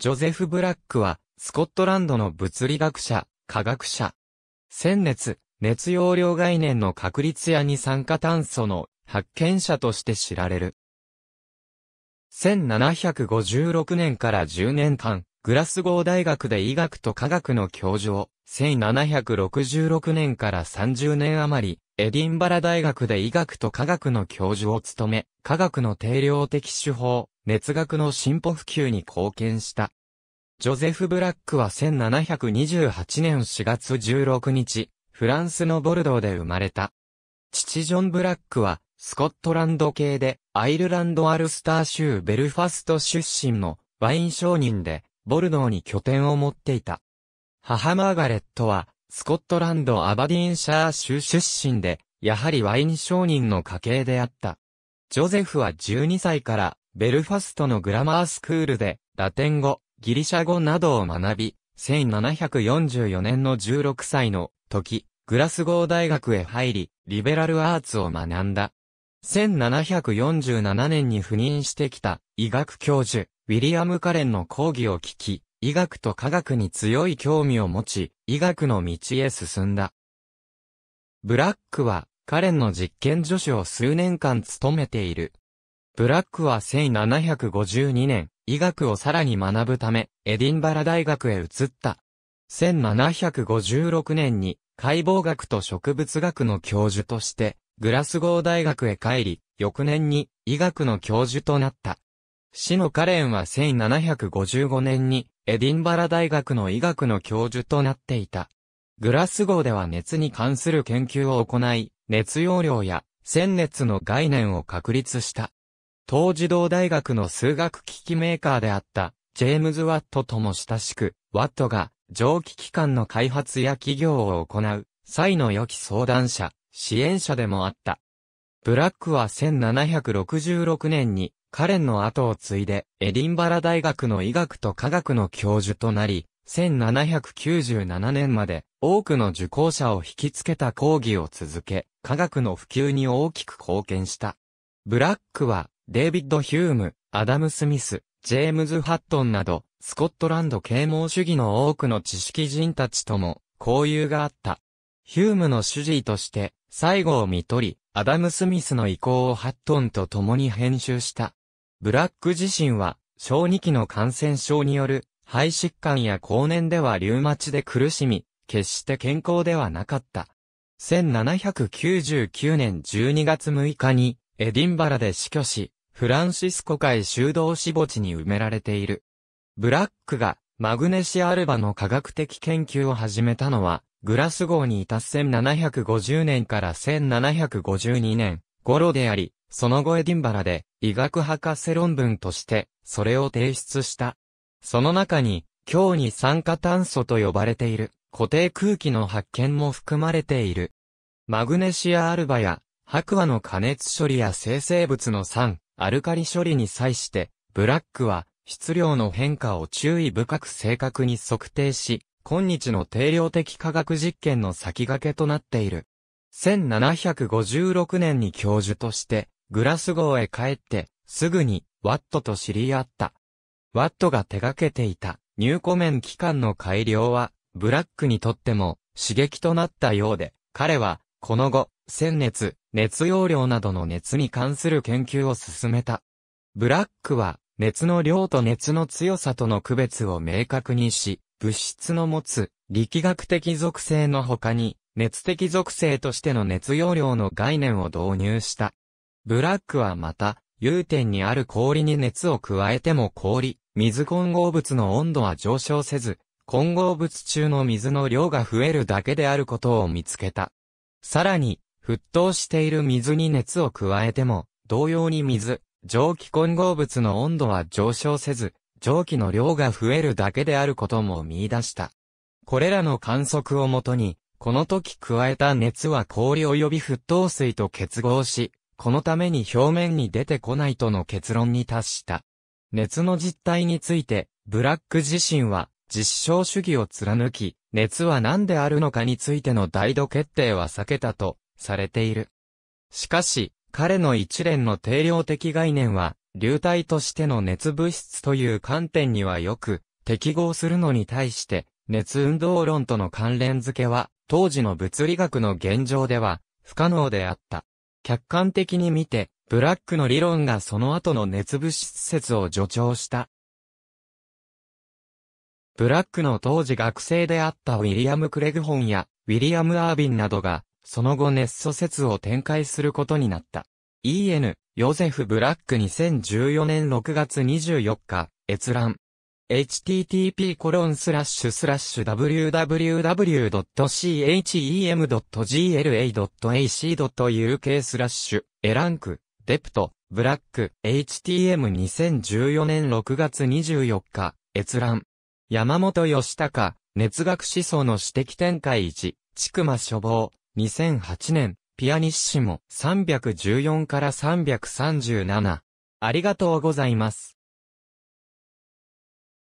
ジョゼフ・ブラックは、スコットランドの物理学者、科学者。鮮熱、熱容量概念の確率や二酸化炭素の発見者として知られる。1756年から10年間、グラスゴー大学で医学と科学の教授を、1766年から30年余り、エディンバラ大学で医学と科学の教授を務め、科学の定量的手法、熱学の進歩普及に貢献した。ジョゼフ・ブラックは1728年4月16日、フランスのボルドーで生まれた。父ジョン・ブラックは、スコットランド系で、アイルランド・アルスター州ベルファスト出身のワイン商人で、ボルドーに拠点を持っていた。母マーガレットは、スコットランド・アバディンシャー州出身で、やはりワイン商人の家系であった。ジョゼフは12歳から、ベルファストのグラマースクールで、ラテン語、ギリシャ語などを学び、1744年の16歳の時、グラスゴー大学へ入り、リベラルアーツを学んだ。1747年に赴任してきた医学教授、ウィリアム・カレンの講義を聞き、医学と科学に強い興味を持ち、医学の道へ進んだ。ブラックは、カレンの実験助手を数年間務めている。ブラックは1752年、医学をさらに学ぶため、エディンバラ大学へ移った。1756年に解剖学と植物学の教授として、グラスゴー大学へ帰り、翌年に医学の教授となった。死のカレンは1755年にエディンバラ大学の医学の教授となっていた。グラスゴーでは熱に関する研究を行い、熱容量や鮮熱の概念を確立した。東自動大学の数学機器メーカーであったジェームズ・ワットとも親しく、ワットが蒸気機関の開発や企業を行う、際の良き相談者、支援者でもあった。ブラックは1766年に、カレンの後を継いで、エディンバラ大学の医学と科学の教授となり、1797年まで多くの受講者を引きつけた講義を続け、科学の普及に大きく貢献した。ブラックは、デイビッド・ヒューム、アダム・スミス、ジェームズ・ハットンなど、スコットランド啓蒙主義の多くの知識人たちとも交友があった。ヒュームの主治医として最後を見取り、アダム・スミスの意向をハットンと共に編集した。ブラック自身は小児期の感染症による肺疾患や後年ではリュウマチで苦しみ、決して健康ではなかった。1799年12月6日にエディンバラで死去し、フランシスコ会修道士墓地に埋められている。ブラックがマグネシアルバの科学的研究を始めたのは、グラスゴーにいた1750年から1752年頃であり、その後エディンバラで医学博士論文としてそれを提出した。その中に、強に酸化炭素と呼ばれている固定空気の発見も含まれている。マグネシアアルバや白亜の加熱処理や生成物の酸、アルカリ処理に際して、ブラックは質量の変化を注意深く正確に測定し、今日の定量的科学実験の先駆けとなっている。1756年に教授として、グラスゴーへ帰って、すぐに、ワットと知り合った。ワットが手掛けていた、入庫面機関の改良は、ブラックにとっても、刺激となったようで、彼は、この後、鮮熱、熱容量などの熱に関する研究を進めた。ブラックは、熱の量と熱の強さとの区別を明確にし、物質の持つ力学的属性の他に、熱的属性としての熱容量の概念を導入した。ブラックはまた、融点にある氷に熱を加えても氷、水混合物の温度は上昇せず、混合物中の水の量が増えるだけであることを見つけた。さらに、沸騰している水に熱を加えても、同様に水、蒸気混合物の温度は上昇せず、蒸気の量が増えるだけであることも見出した。これらの観測をもとに、この時加えた熱は氷及び沸騰水と結合し、このために表面に出てこないとの結論に達した。熱の実態について、ブラック自身は実証主義を貫き、熱は何であるのかについての大度決定は避けたとされている。しかし、彼の一連の定量的概念は、流体としての熱物質という観点にはよく適合するのに対して、熱運動論との関連付けは、当時の物理学の現状では不可能であった。客観的に見て、ブラックの理論がその後の熱物質説を助長した。ブラックの当時学生であったウィリアム・クレグホンやウィリアム・アービンなどが、その後熱素説を展開することになった。E.N. ヨゼフ・ブラック2014年6月24日、閲覧。http コロンスラッシュスラッシュ www.chem.gla.ac.uk スラッシュエランクデプトブラック HTM2014 年6月24日閲覧山本義孝熱学思想の指摘展開1ちくま処方2008年ピアニッシモ314から337ありがとうございます。